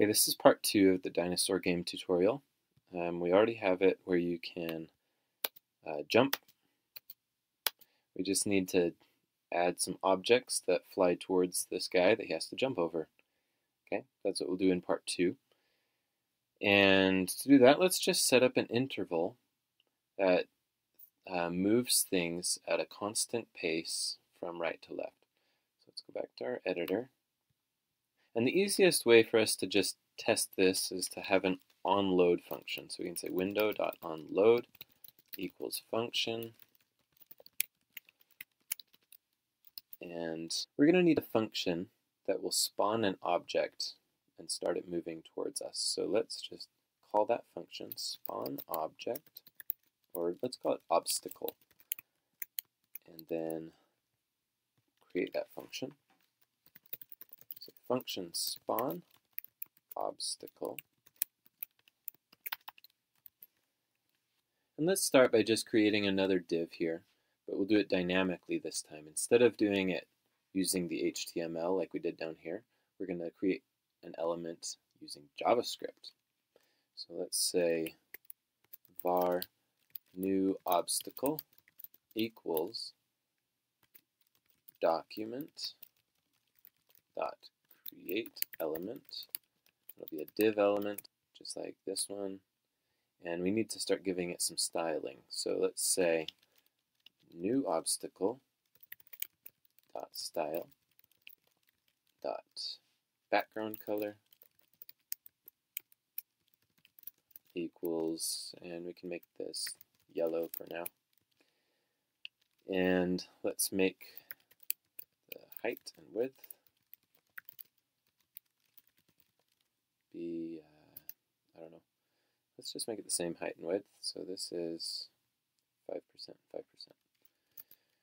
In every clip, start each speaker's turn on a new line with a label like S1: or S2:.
S1: Okay, this is part two of the dinosaur game tutorial. Um, we already have it where you can uh, jump. We just need to add some objects that fly towards this guy that he has to jump over. Okay, that's what we'll do in part two. And to do that, let's just set up an interval that uh, moves things at a constant pace from right to left. So let's go back to our editor. And the easiest way for us to just test this is to have an onload function. So we can say window.onload equals function. And we're going to need a function that will spawn an object and start it moving towards us. So let's just call that function spawn object, or let's call it obstacle. And then create that function function spawn obstacle. And let's start by just creating another div here, but we'll do it dynamically this time. Instead of doing it using the HTML like we did down here, we're going to create an element using JavaScript. So let's say var new obstacle equals document dot create element. It'll be a div element, just like this one. And we need to start giving it some styling. So let's say new obstacle dot style dot background color equals, and we can make this yellow for now. And let's make the height and width be, uh, I don't know, let's just make it the same height and width. So this is 5%, 5%.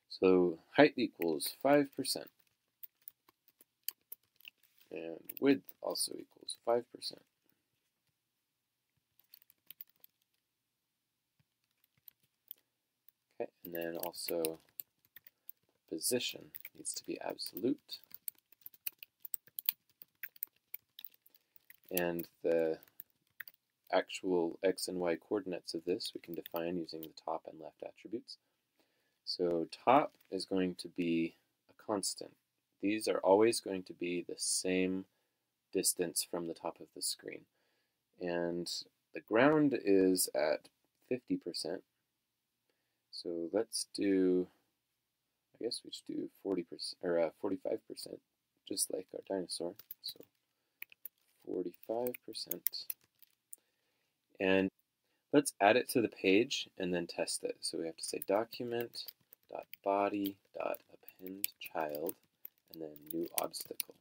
S1: So height equals 5%. And width also equals 5%. Okay, and then also position needs to be absolute. And the actual x and y coordinates of this we can define using the top and left attributes. So top is going to be a constant. These are always going to be the same distance from the top of the screen. And the ground is at 50%. So let's do, I guess we should do 40% or uh, 45%, just like our dinosaur. So 45%. And let's add it to the page and then test it. So we have to say document dot body dot append child and then new obstacle.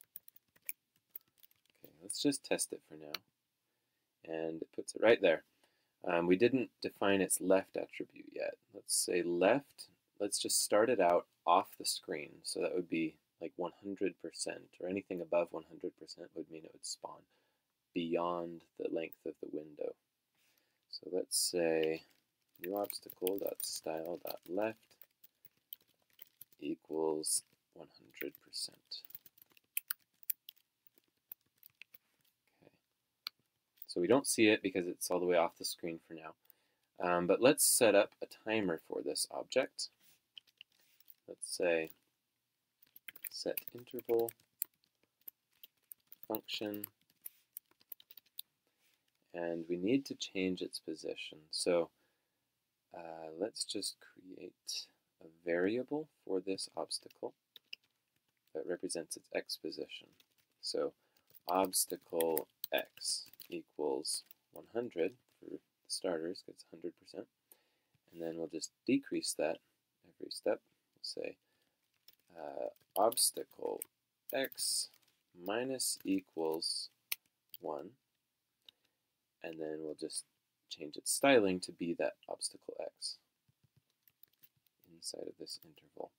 S1: Okay, let's just test it for now. And it puts it right there. Um, we didn't define its left attribute yet. Let's say left, let's just start it out off the screen. So that would be like 100% or anything above 100% would mean it would spawn beyond the length of the window. So let's say new obstacle dot style dot left equals 100%. Okay. So we don't see it because it's all the way off the screen for now. Um, but let's set up a timer for this object. Let's say set interval function and we need to change its position. So uh, let's just create a variable for this obstacle that represents its x position. So obstacle x equals 100 for starters, it's 100%. And then we'll just decrease that every step. We'll say uh, obstacle x minus equals 1 and then we'll just change its styling to be that obstacle x inside of this interval.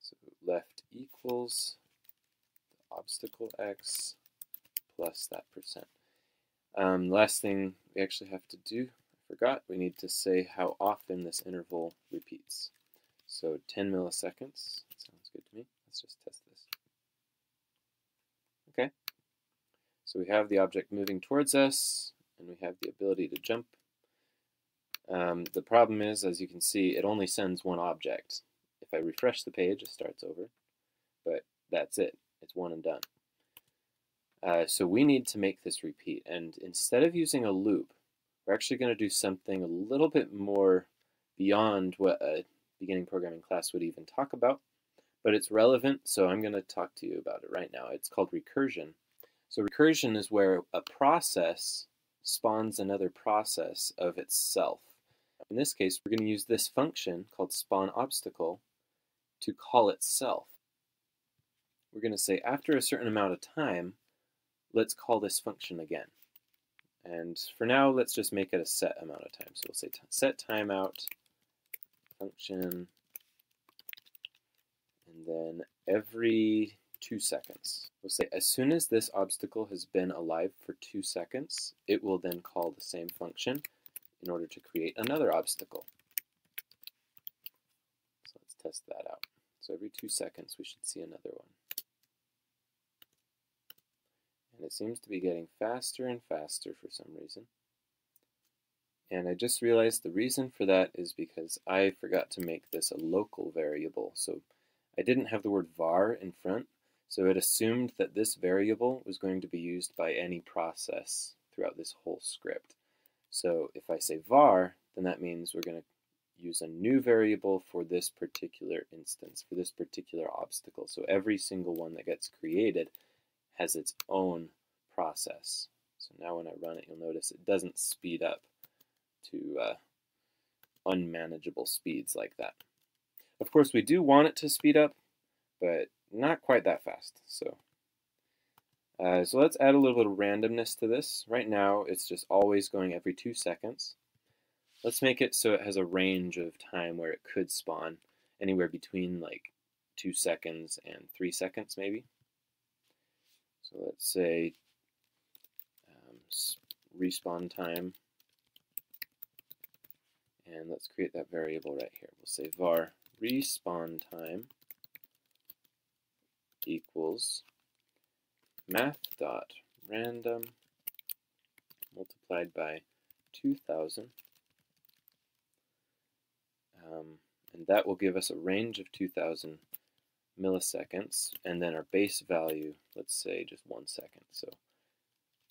S1: So left equals the obstacle x plus that percent. Um, last thing we actually have to do, I forgot, we need to say how often this interval repeats. So 10 milliseconds, sounds good to me. Let's just test this. Okay, So we have the object moving towards us, and we have the ability to jump. Um, the problem is, as you can see, it only sends one object. If I refresh the page, it starts over, but that's it. It's one and done. Uh, so we need to make this repeat, and instead of using a loop, we're actually going to do something a little bit more beyond what a beginning programming class would even talk about, but it's relevant, so I'm going to talk to you about it right now. It's called recursion. So recursion is where a process spawns another process of itself. In this case, we're going to use this function called spawn obstacle to call itself. We're going to say after a certain amount of time, let's call this function again. And for now, let's just make it a set amount of time. So we'll say set timeout function, and then every two seconds. We'll say as soon as this obstacle has been alive for two seconds, it will then call the same function in order to create another obstacle. So let's test that out. So every two seconds we should see another one. And it seems to be getting faster and faster for some reason. And I just realized the reason for that is because I forgot to make this a local variable. So I didn't have the word var in front, so it assumed that this variable was going to be used by any process throughout this whole script. So if I say var, then that means we're going to use a new variable for this particular instance, for this particular obstacle. So every single one that gets created has its own process. So now when I run it, you'll notice it doesn't speed up to uh, unmanageable speeds like that. Of course, we do want it to speed up, but not quite that fast. So, uh, so let's add a little bit of randomness to this. Right now, it's just always going every two seconds. Let's make it so it has a range of time where it could spawn anywhere between like two seconds and three seconds maybe. So let's say um, respawn time and let's create that variable right here. We'll say var respawn time equals math dot random multiplied by 2000 um, and that will give us a range of 2000 milliseconds and then our base value let's say just one second. So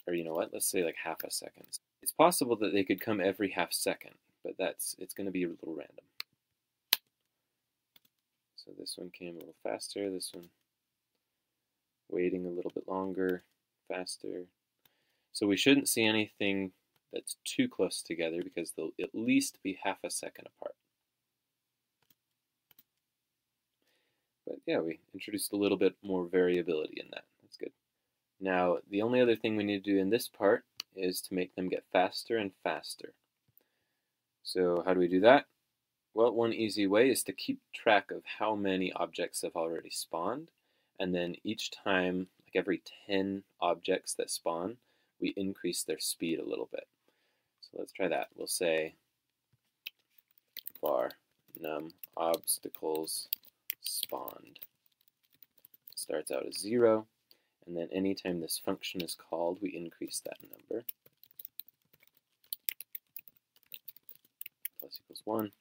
S1: or you know what? Let's say like half a second. It's possible that they could come every half second but that's it's going to be a little random. So this one came a little faster, this one waiting a little bit longer, faster. So we shouldn't see anything that's too close together because they'll at least be half a second apart. But yeah, we introduced a little bit more variability in that. That's good. Now, the only other thing we need to do in this part is to make them get faster and faster. So how do we do that? Well, one easy way is to keep track of how many objects have already spawned, and then each time, like every 10 objects that spawn, we increase their speed a little bit. So let's try that. We'll say var num obstacles spawned starts out as 0, and then anytime this function is called, we increase that number. Plus equals 1.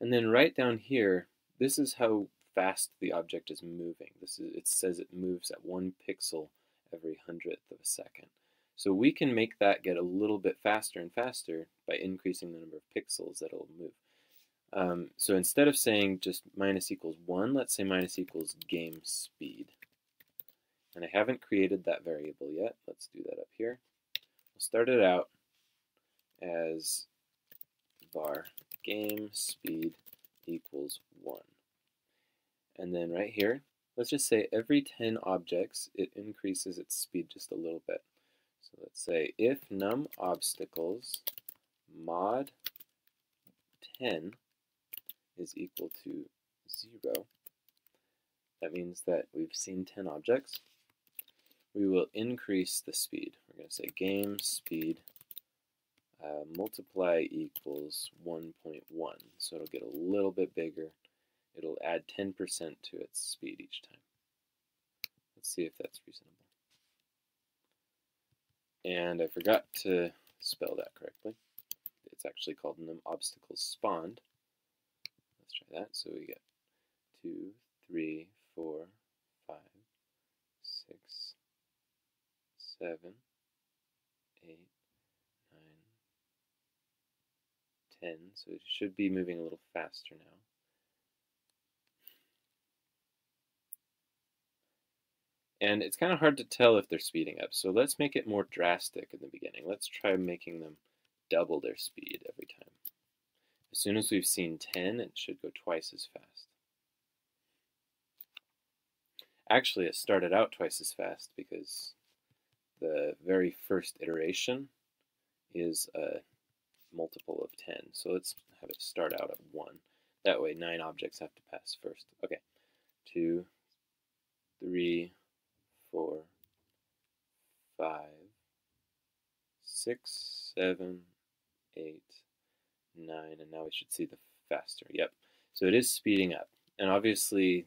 S1: And then right down here, this is how fast the object is moving. This is, it says it moves at one pixel every hundredth of a second. So we can make that get a little bit faster and faster by increasing the number of pixels that it'll move. Um, so instead of saying just minus equals 1, let's say minus equals game speed. And I haven't created that variable yet. Let's do that up here. We'll start it out as var game speed equals 1. And then right here, let's just say every 10 objects, it increases its speed just a little bit. So let's say if num obstacles mod 10 is equal to 0, that means that we've seen 10 objects. We will increase the speed. We're going to say game speed uh, multiply equals 1.1. So it'll get a little bit bigger. It'll add 10% to its speed each time. Let's see if that's reasonable. And I forgot to spell that correctly. It's actually called an obstacles spawned. Let's try that. So we get 2, 3, 4, 5, 6, 7, So it should be moving a little faster now. And it's kind of hard to tell if they're speeding up, so let's make it more drastic in the beginning. Let's try making them double their speed every time. As soon as we've seen 10, it should go twice as fast. Actually, it started out twice as fast because the very first iteration is a multiple of 10. So let's have it start out at 1. That way, 9 objects have to pass first. Okay, 2, 3, four, five, six, seven, eight, nine, and now we should see the faster. Yep. So it is speeding up. And obviously,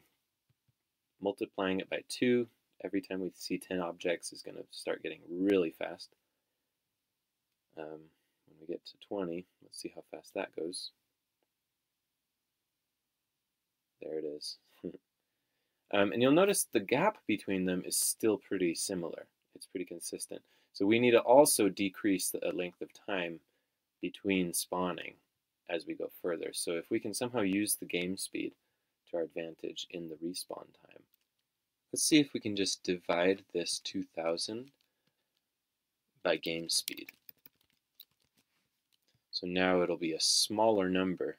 S1: multiplying it by 2 every time we see 10 objects is going to start getting really fast. Um, get to 20, let's see how fast that goes. There it is. Um, and you'll notice the gap between them is still pretty similar. It's pretty consistent. So we need to also decrease the length of time between spawning as we go further. So if we can somehow use the game speed to our advantage in the respawn time, let's see if we can just divide this 2000 by game speed. So now it'll be a smaller number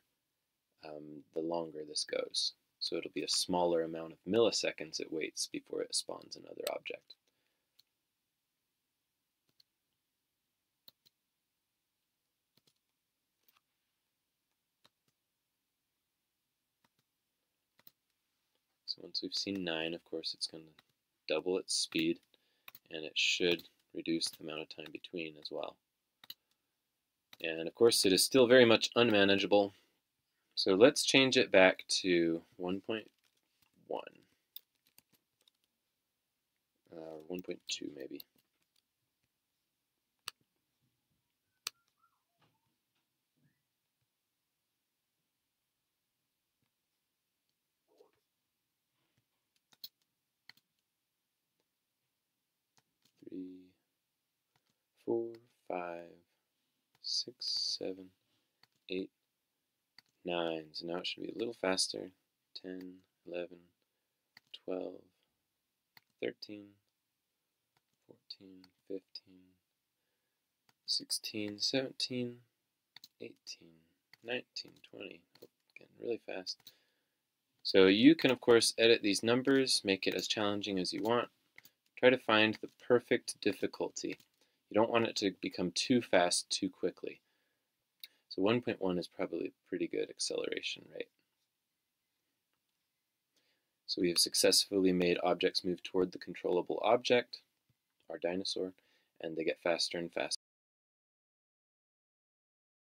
S1: um, the longer this goes. So it'll be a smaller amount of milliseconds it waits before it spawns another object. So once we've seen 9, of course, it's going to double its speed, and it should reduce the amount of time between as well. And of course, it is still very much unmanageable so let's change it back to 1.1. Uh, 1.2 maybe. Three, four, five, six, seven, eight, 9. So now it should be a little faster. 10, 11, 12, 13, 14, 15, 16, 17, 18, 19, 20. Oh, getting really fast. So you can, of course, edit these numbers, make it as challenging as you want. Try to find the perfect difficulty. You don't want it to become too fast too quickly. So 1.1 is probably a pretty good acceleration rate. So we have successfully made objects move toward the controllable object, our dinosaur, and they get faster and faster.